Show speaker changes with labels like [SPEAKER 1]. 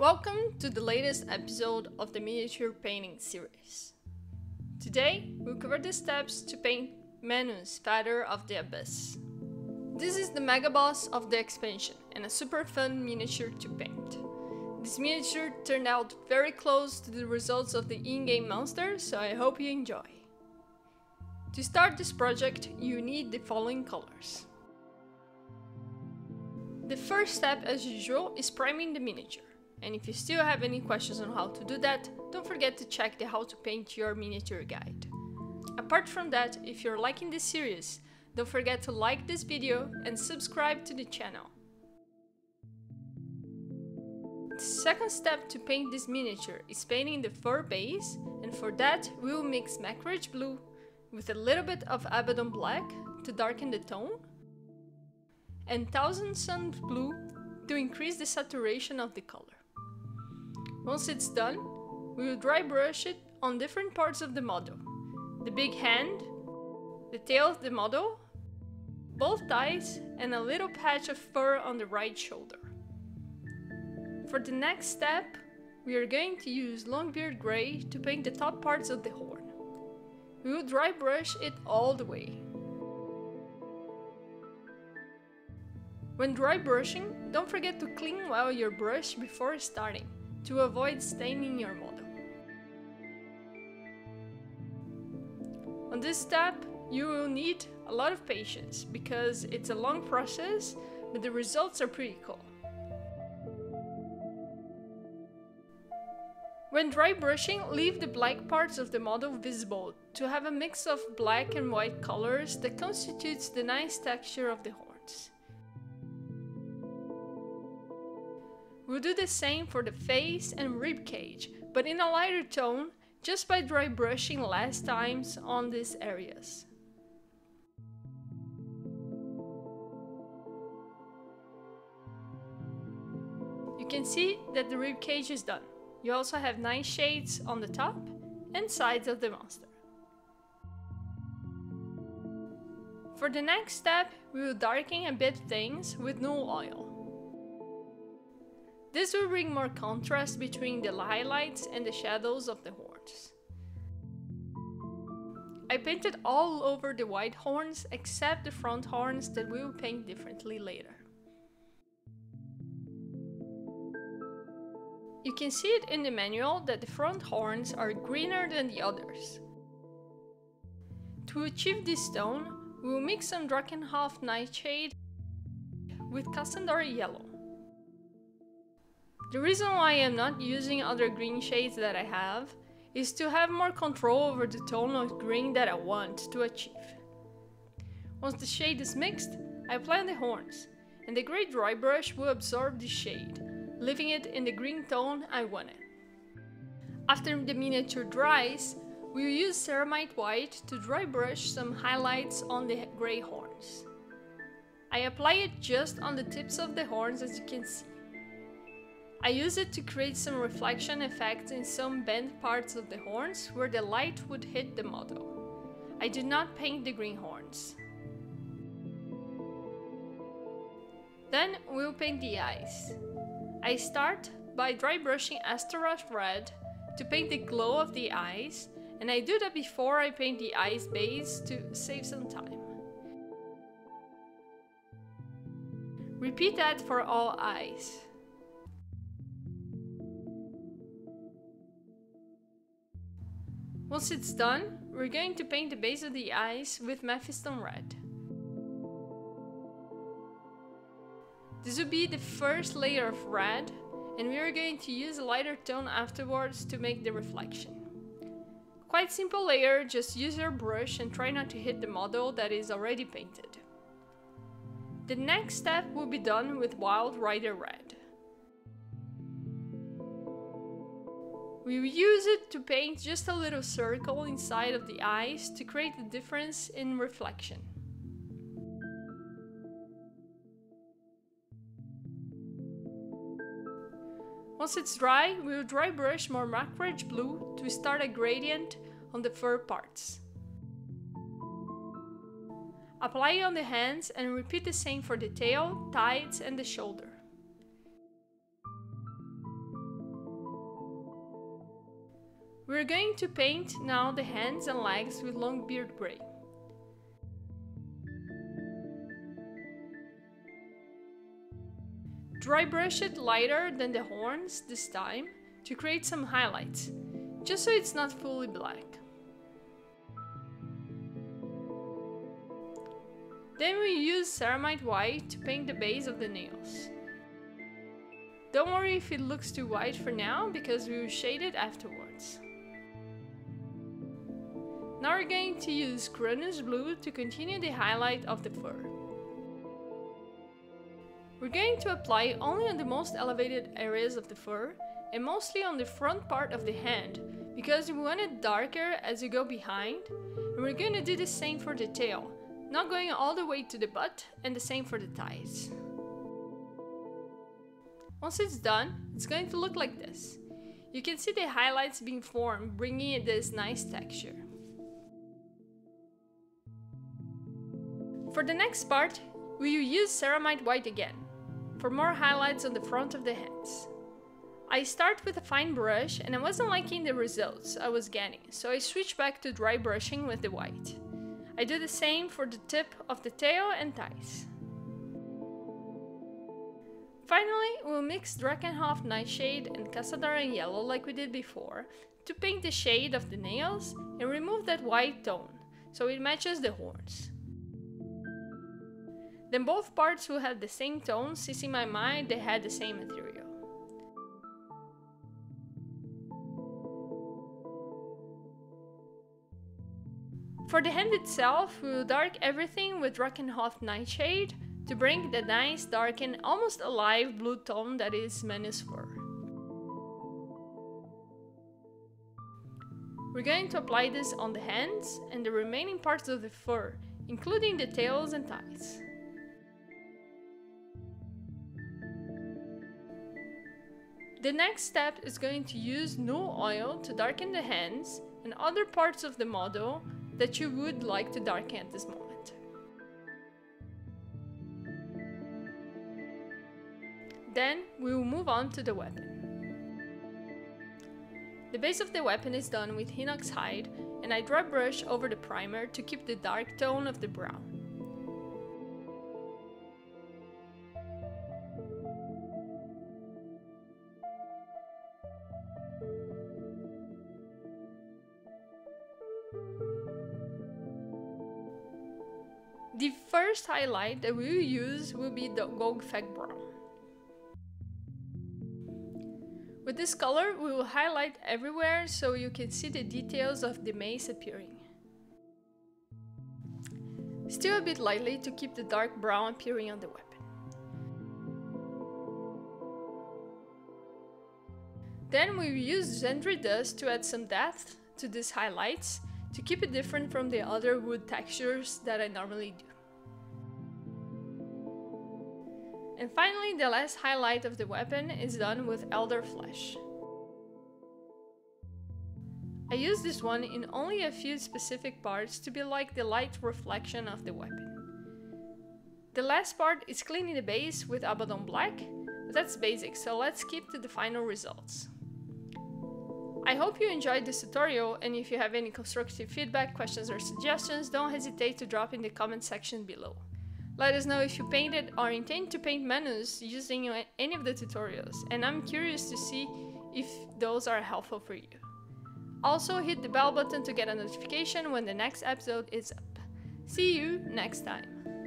[SPEAKER 1] Welcome to the latest episode of the miniature painting series. Today, we'll cover the steps to paint Manus Father of the Abyss. This is the mega boss of the expansion and a super fun miniature to paint. This miniature turned out very close to the results of the in-game monster, so I hope you enjoy. To start this project, you need the following colors. The first step, as usual, is priming the miniature. And if you still have any questions on how to do that, don't forget to check the how to paint your miniature guide. Apart from that, if you're liking this series, don't forget to like this video and subscribe to the channel. The second step to paint this miniature is painting the fur base, and for that we will mix Macragge Blue with a little bit of Abaddon Black to darken the tone, and Thousand Sons Blue to increase the saturation of the color. Once it's done, we will dry brush it on different parts of the model. The big hand, the tail of the model, both thighs, and a little patch of fur on the right shoulder. For the next step, we are going to use Longbeard Grey to paint the top parts of the horn. We will dry brush it all the way. When dry brushing, don't forget to clean well your brush before starting to avoid staining your model. On this step, you will need a lot of patience because it's a long process, but the results are pretty cool. When dry brushing, leave the black parts of the model visible to have a mix of black and white colors that constitutes the nice texture of the horns. We'll do the same for the face and rib cage, but in a lighter tone, just by dry brushing less times on these areas. You can see that the rib cage is done. You also have nice shades on the top and sides of the monster. For the next step, we will darken a bit things with Nuln Oil. This will bring more contrast between the highlights and the shadows of the horns. I painted all over the white horns except the front horns that we will paint differently later. You can see it in the manual that the front horns are greener than the others. To achieve this tone, we will mix some Drakenhof Nightshade with Casandora Yellow. The reason why I'm not using other green shades that I have is to have more control over the tone of green that I want to achieve. Once the shade is mixed, I apply on the horns, and the grey dry brush will absorb the shade, leaving it in the green tone I wanted. After the miniature dries, we will use ceramite white to dry brush some highlights on the grey horns. I apply it just on the tips of the horns as you can see. I use it to create some reflection effects in some bent parts of the horns where the light would hit the model. I did not paint the green horns. Then we'll paint the eyes. I start by dry brushing Astorath Red to paint the glow of the eyes and I do that before I paint the eyes base to save some time. Repeat that for all eyes. Once it's done, we're going to paint the base of the eyes with Mephiston Red. This will be the first layer of red, and we are going to use a lighter tone afterwards to make the reflection. Quite simple layer, just use your brush and try not to hit the model that is already painted. The next step will be done with Wild Rider Red. We will use it to paint just a little circle inside of the eyes to create the difference in reflection. Once it's dry, we will dry brush more Macragge Blue to start a gradient on the fur parts. Apply on the hands and repeat the same for the tail, thighs and the shoulder. We're going to paint now the hands and legs with Longbeard Grey. Dry brush it lighter than the horns this time to create some highlights, just so it's not fully black. Then we use ceramite white to paint the base of the nails. Don't worry if it looks too white for now, because we will shade it afterwards. Now we're going to use Cronus Blue to continue the highlight of the fur. We're going to apply only on the most elevated areas of the fur and mostly on the front part of the hand because we want it darker as you go behind and we're going to do the same for the tail, not going all the way to the butt and the same for the thighs. Once it's done, it's going to look like this. You can see the highlights being formed, bringing it this nice texture. For the next part, we will use ceramite white again for more highlights on the front of the hands. I start with a fine brush and I wasn't liking the results I was getting, so I switch back to dry brushing with the white. I do the same for the tip of the tail and thighs. Finally, we'll mix Drakenhof Nightshade and Casandora Yellow like we did before to paint the shade of the nails and remove that white tone so it matches the horns. Then both parts will have the same tone since in my mind they had the same material. For the hand itself, we will dark everything with Drakenhof Nightshade to bring the nice dark and almost alive blue tone that is Manus fur. We're going to apply this on the hands and the remaining parts of the fur, including the tails and thighs. The next step is going to use Nuln Oil to darken the hands and other parts of the model that you would like to darken at this moment. Then we will move on to the weapon. The base of the weapon is done with Rhinox hide and I dry brush over the primer to keep the dark tone of the brown. First highlight that we will use will be the Gogfag Brown. With this color, we will highlight everywhere so you can see the details of the mace appearing. Still a bit lightly to keep the dark brown appearing on the weapon. Then we use Zandri Dust to add some depth to these highlights to keep it different from the other wood textures that I normally do. And finally, the last highlight of the weapon is done with Elder Flesh. I use this one in only a few specific parts to be like the light reflection of the weapon. The last part is cleaning the base with Abaddon Black, but that's basic, so let's skip to the final results. I hope you enjoyed this tutorial and if you have any constructive feedback, questions or suggestions, don't hesitate to drop in the comment section below. Let us know if you painted or intend to paint Manus using any of the tutorials, and I'm curious to see if those are helpful for you. Also hit the bell button to get a notification when the next episode is up. See you next time!